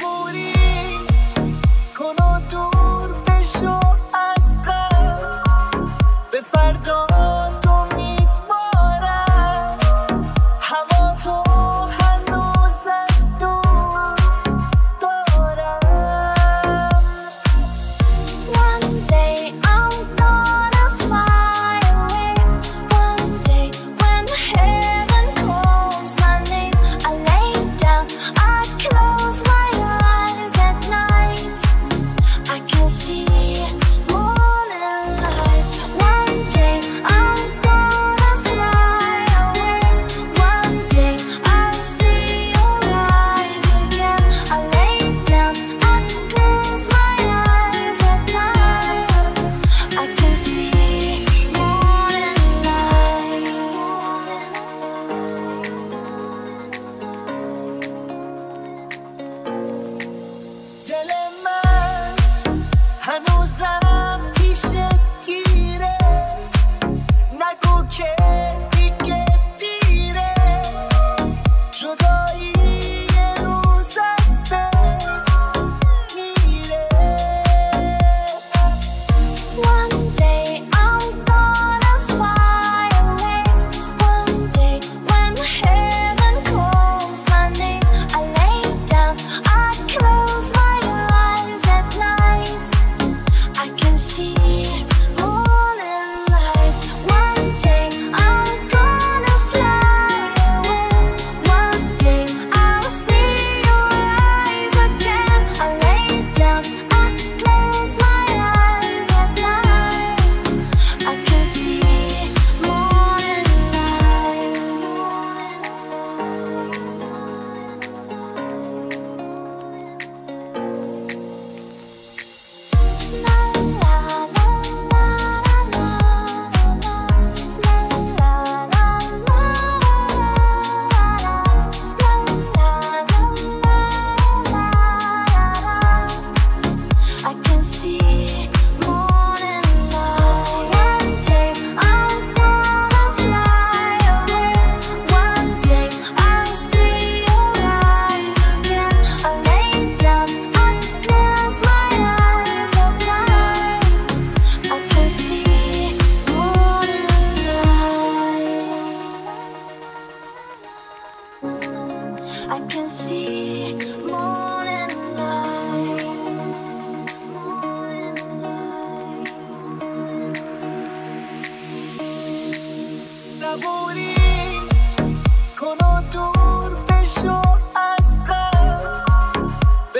40 con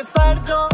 fardo.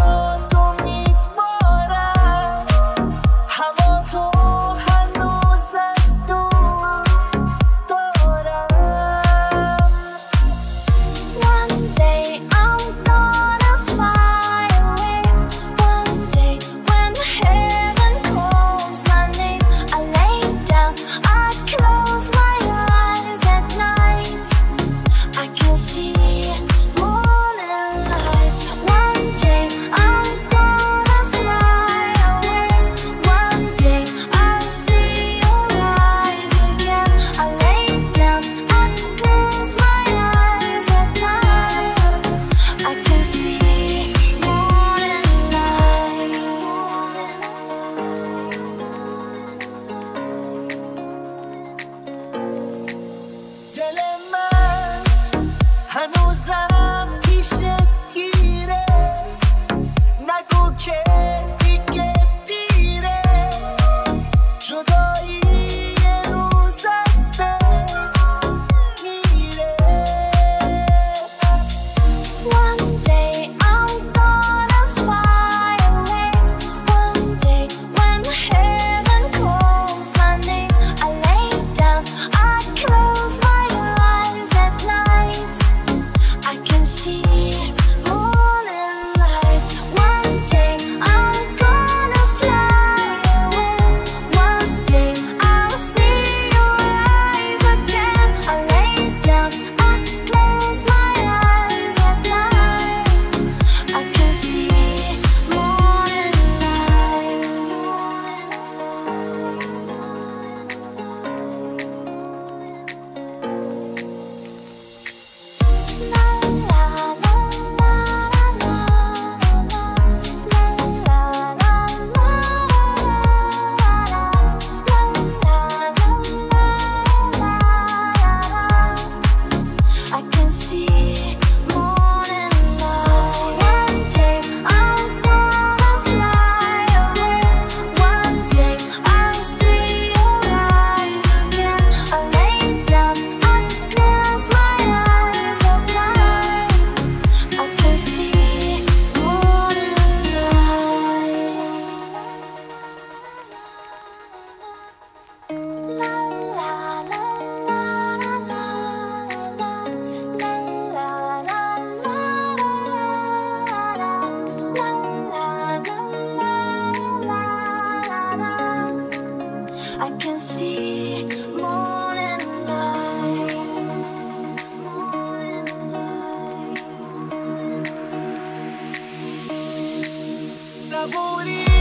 trouble.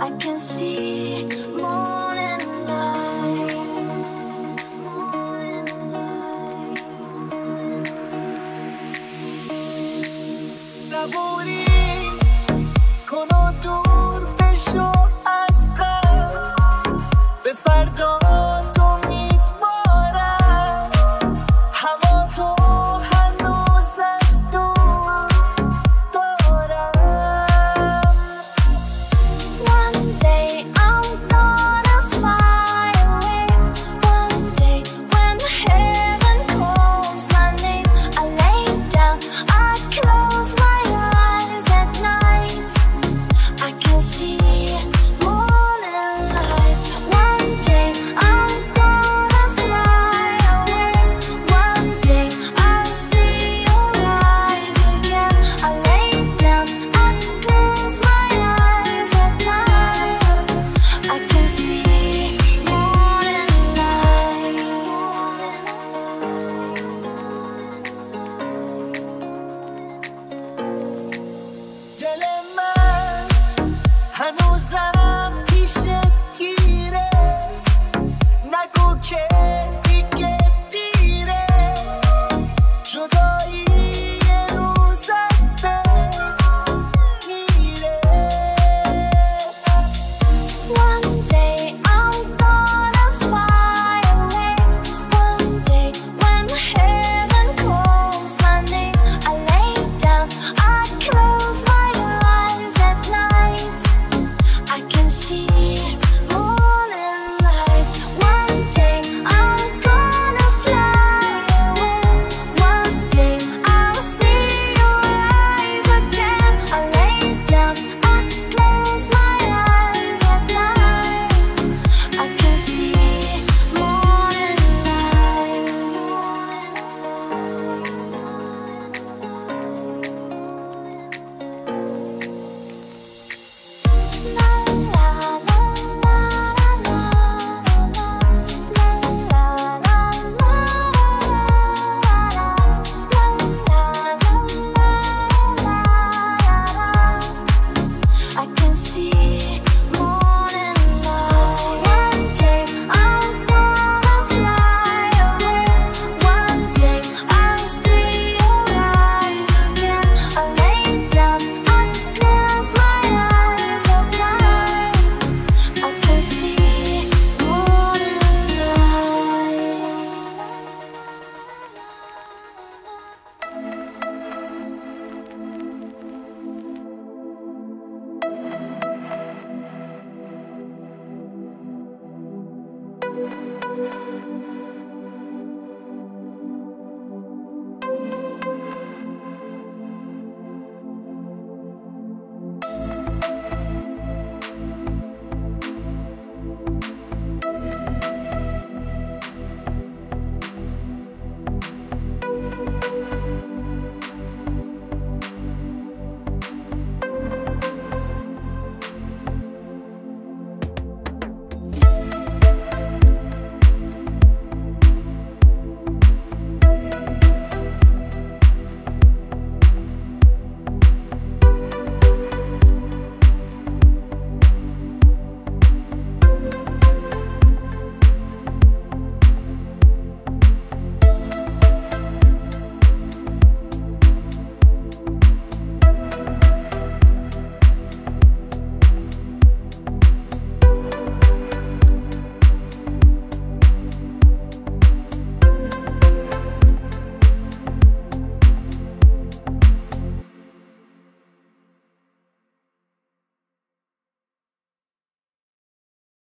I can see.